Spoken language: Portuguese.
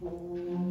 Música